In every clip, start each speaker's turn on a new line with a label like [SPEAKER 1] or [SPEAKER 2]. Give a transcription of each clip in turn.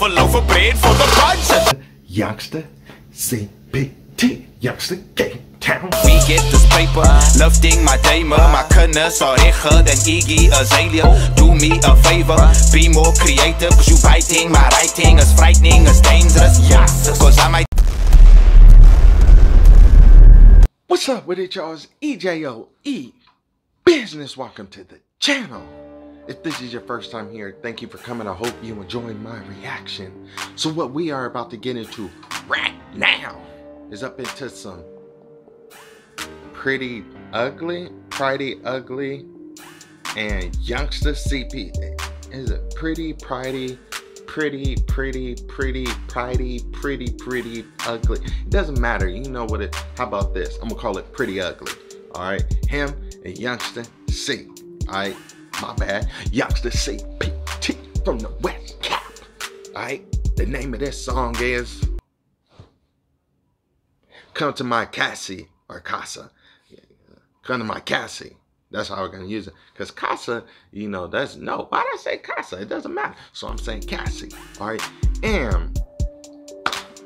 [SPEAKER 1] a loaf of bread for the budget.
[SPEAKER 2] Youngsta, CPT, Youngsta Cape Town.
[SPEAKER 1] We get this paper, lifting my damer My kinders are reger than Iggy Azalea Do me a favor, be more creative Cause you biting, my writing is frightening, is dangerous Yes, cause I might
[SPEAKER 2] What's up with it, y'all? It's EJO BizZNesS. Welcome to the channel. If this is your first time here, thank you for coming. I hope you enjoyed my reaction. So what we are about to get into right now is up into some pretty ugly, pretty ugly, and Youngsta CP. Is it pretty, pretty, pretty, pretty, pretty, pretty, pretty, pretty ugly? It doesn't matter. You know what it, how about this? I'm gonna call it pretty ugly. All right, him and Youngsta C. All right, my bad. Youngsta CPT from the West Cap. All right, the name of this song is Come to My Cassie or Casa. Come to My Cassie. That's how we're gonna use it. Cause Casa, you know, that's no. Why did I say Casa? It doesn't matter. So I'm saying Cassie. All right. And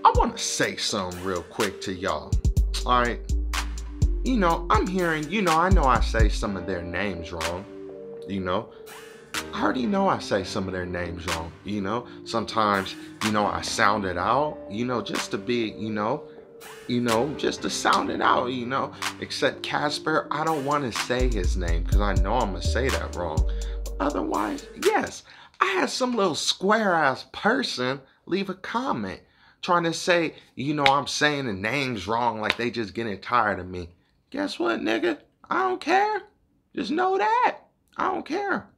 [SPEAKER 2] I want to say something real quick to y'all. All right. You know, I'm hearing. You know, I know I say some of their names wrong. You know, I already know I say some of their names wrong. You know, sometimes you know I sound it out. You know, just to be. You know you know, just to sound it out, you know. Except Casper, I don't want to say his name because I know I'm going to say that wrong. But otherwise, yes, I had some little square ass person leave a comment trying to say, you know, I'm saying the names wrong like they just getting tired of me. Guess what, nigga? I don't care. Just know that. I don't care.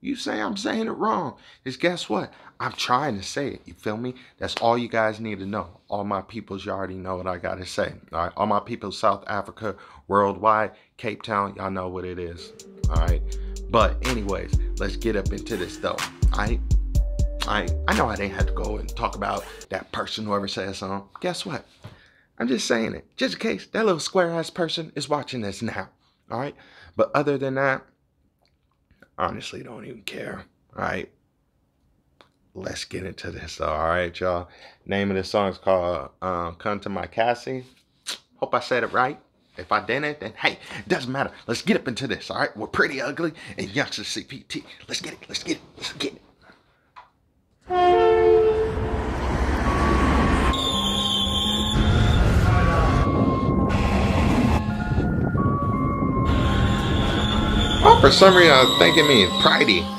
[SPEAKER 2] You say I'm saying it wrong. Is guess what? I'm trying to say it. You feel me? That's all you guys need to know. All my peoples, you already know what I got to say. All right. All my people, South Africa, worldwide, Cape Town, y'all know what it is. All right. But anyways, let's get up into this though. I, I, I know I didn't have to go and talk about that person whoever said something. Guess what? I'm just saying it. Just in case that little square ass person is watching this now. All right. But other than that, honestly don't even care. All right. Let's get into this. All right, y'all. Name of the song is called um, Come to My Cassie. Hope I said it right. If I didn't, then hey, doesn't matter. Let's get up into this. All right. We're pretty ugly and Youngsta CPT. Let's get it. Let's get it. Let's get it. For some reason, I was thinking me Pridey.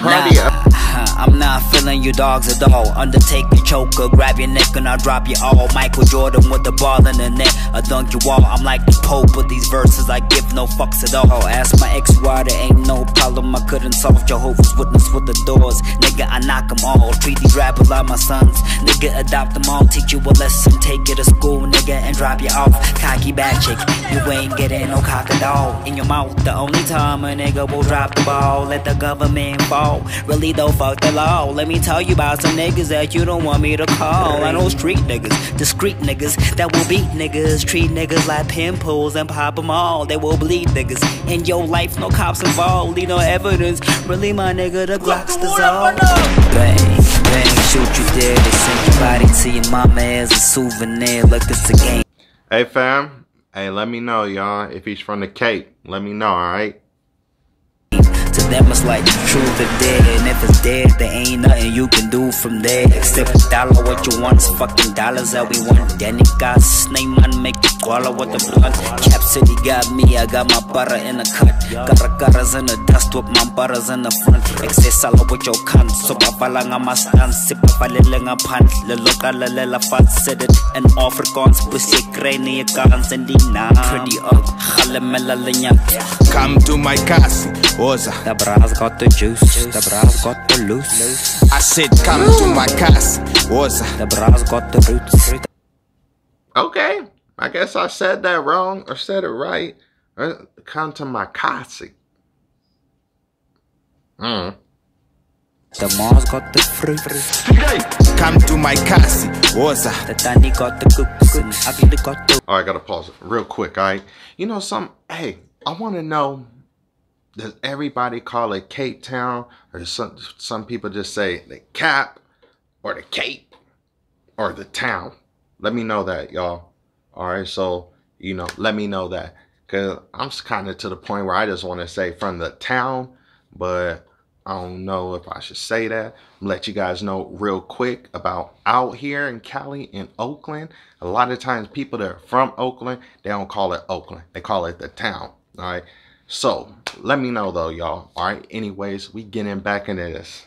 [SPEAKER 3] Nah, uh-huh. I'm not feeling you dogs at all. Undertaker, choker, grab your neck and I'll drop you all. Michael Jordan with the ball in the net. I dunk you all. I'm like the Pope with these verses. I give no fucks at all. Ask my ex why there ain't no problem I couldn't solve. Jehovah's Witness with the doors. Nigga, I knock them all. Treat these rappers like my sons. Nigga, adopt them all. Teach you a lesson. Take you to school, nigga, and drop you off. Cocky bad chick. You ain't getting no cock at all. In your mouth, the only time a nigga will drop the ball. Let the government fall. Really though, fuck the law. Let me tell you about some niggas that you don't want me to call. I know street niggas, discreet niggas that will beat niggas. Treat niggas like pimples and pop them all. They will bleed niggas. In your life, no cops involved. Leave no evidence. Really, my nigga, the Glock's dissolved. Bang, bang, shoot you dead. They send your body to your mama as a souvenir. Look, this a game.
[SPEAKER 2] Hey, fam. Hey, let me know, y'all. If he's from the Cape, let me know, all right?
[SPEAKER 3] To them it's like the truth or dead. And if it's dead there ain't nothing you can do from there. Except dollar what you want is fucking dollars that we want. Then it got snake man make you swallow with the blunt Cap City got me, I got my butter in the cut. Garagaras in the dust with my butters in the front. Excess sala with your cunt. So papala nga mas stance Sipa palele nga pan Leloka lelela fat Said it. In Afrikaans Pussy krene ye kans en die naam. Pretty up, galemela lenyat
[SPEAKER 1] Come to my castle, Oza.
[SPEAKER 3] The bra's got the juice, the bra's got the loose.
[SPEAKER 1] I said, come to my castle, Oza.
[SPEAKER 3] The bra's got the roots.
[SPEAKER 2] Okay. I guess I said that wrong or said it right. Uh, Come to my Kasi. Mm.
[SPEAKER 3] The Mars got the fruit.
[SPEAKER 1] Come to my castle, Oza.
[SPEAKER 3] The Danny got the cooks. And Ugly got the.
[SPEAKER 2] All right, I gotta pause it real quick. All right, you know some. Hey, I want to know. Does everybody call it Cape Town, or some some people just say the Cap, or the Cape or the town? Let me know that, y'all. All right, so you know, let me know that because I'm kind of to the point where I just want to say from the town, but I don't know if I should say that. Let you guys know real quick about out here in Cali in Oakland. A lot of times people that are from Oakland, they don't call it Oakland. They call it the town. All right. So let me know though, y'all. All right. Anyways, we getting back into this.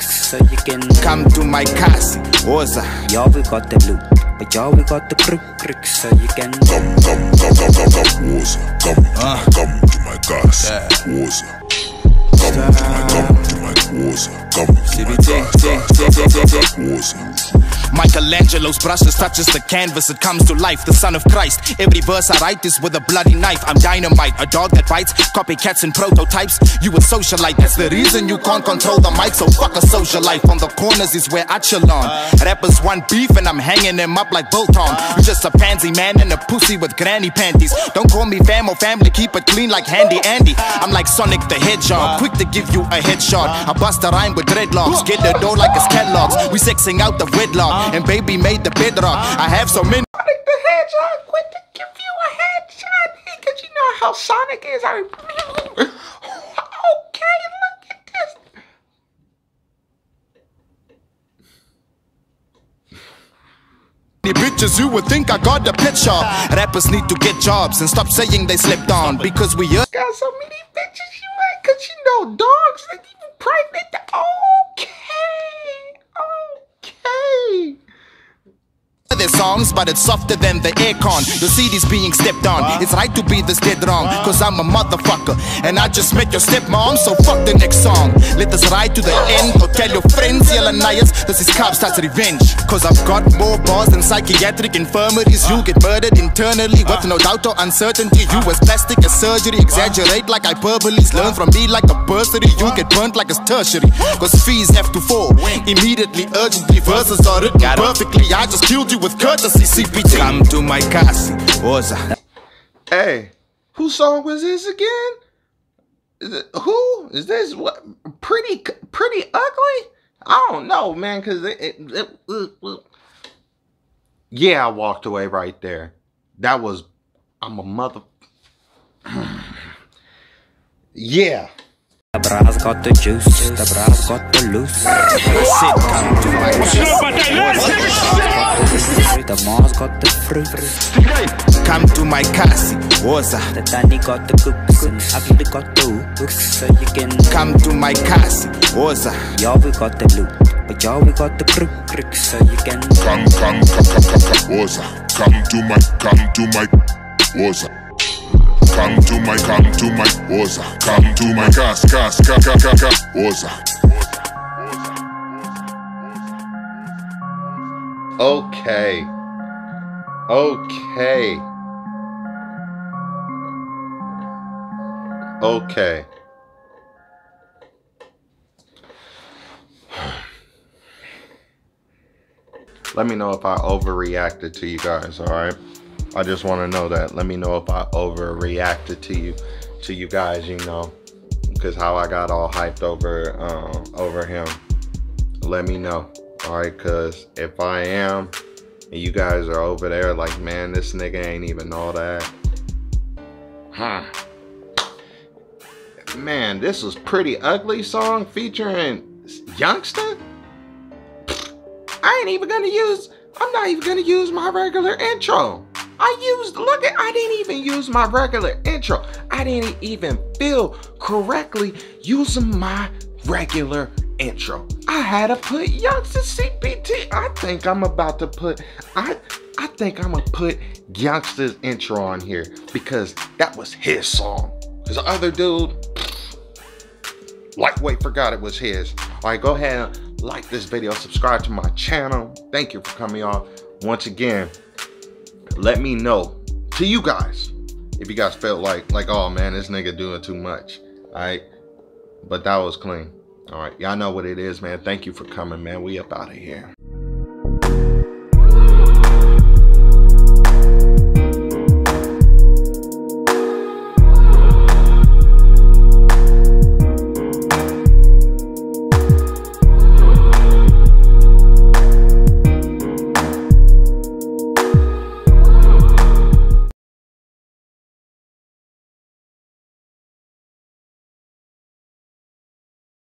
[SPEAKER 3] so you can
[SPEAKER 1] Come to my casa, Oza.
[SPEAKER 3] Y'all we got the loot, but y'all we got the crook crook so you can
[SPEAKER 4] Come, come, come, come, come, come, Waza. Uh. Come, come to my casa, Waza. Come come to my Waza. Come to my casa, Waza.
[SPEAKER 1] Michelangelo's brushes touches the canvas, it comes to life. The Son of Christ. Every verse I write is with a bloody knife. I'm dynamite, a dog that bites, copycats and prototypes. You a socialite, that's the reason you can't control the mic. So fuck a social life. On the corners is where I chill on. Rappers want beef and I'm hanging them up like Bolton. You just a pansy man and a pussy with granny panties. Don't call me fam or family, keep it clean like Handy Andy. I'm like Sonic the Hedgehog, quick to give you a headshot. I bust a rhyme with dreadlocks, get the door like it's catalogs. We sexing out the wedlock, uh. and baby made the bedrock. I have so many.
[SPEAKER 2] Sonic the Hedgehog, quit to give you a headshot, because you know how Sonic is. I okay, look at this.
[SPEAKER 1] bitches, you would think I got the pet shop. Rappers need to get jobs and stop saying they slept on because we.
[SPEAKER 2] Got so many bitches you ain't, cause you know dogs that even pregnant. Okay, okay.
[SPEAKER 1] their songs, but it's softer than the aircon. The CD's being stepped on. It's right to be this dead wrong, cause I'm a motherfucker. And I just met your stepmom, so fuck the next song. Let us ride to the end, or tell your friends, yell Ananias, this is cops, that's revenge. Cause I've got more bars than psychiatric infirmaries. You get murdered internally with no doubt or uncertainty. You as plastic as surgery, exaggerate like hyperboles. Learn from me like a bursary, you get burnt like a tertiary. Cause fees have to fall immediately, urgently. Verses are written perfectly. I just killed you with courtesy, CPT. Come to my casa, Oza.
[SPEAKER 2] Hey, whose song was this again? Is who is this? What pretty pretty ugly? I don't know, man. Cause it, it, it- it- yeah, I walked away right there. That was I'm a mother. yeah.
[SPEAKER 3] The bra's got the juice, the bra's got the loose. The Mars got the fruit.
[SPEAKER 1] Come to my casa, Oza.
[SPEAKER 3] The Danny got the cooks and Ugly got the hooks so you can
[SPEAKER 1] Come to my casa, Oza.
[SPEAKER 3] Y'all we got the loot, but y'all we got the crook crook so you can
[SPEAKER 4] Come, come, come, come, come, come, Waza. Come to my, come to my Waza. Come to my, come to my Waza. Come to my casa, casa, casa, casa, casa, Waza.
[SPEAKER 2] Okay. Okay. Okay. Let me know if I overreacted to you guys, all right? I just want to know that. Let me know if I overreacted to you, to you guys, you know, because how I got all hyped over, um, over him. Let me know, all right? Because if I am, and you guys are over there like, man, this nigga ain't even all that. Huh. Man, this was pretty ugly song featuring Youngsta. I ain't even gonna use. I'm not even gonna use my regular intro. I used. Look at. I didn't even use my regular intro. I didn't even feel correctly using my regular intro. I had to put Youngsta CPT. I think I'm about to put. I. I think I'm gonna put Youngsta's intro on here because that was his song. Cause the other dude, lightweight forgot it was his. All right, go ahead and like this video, subscribe to my channel. Thank you for coming on. Once again, let me know to you guys if you guys felt like like oh man, this nigga doing too much. All right, but that was clean. All right, y'all know what it is, man. Thank you for coming, man. We up out of here.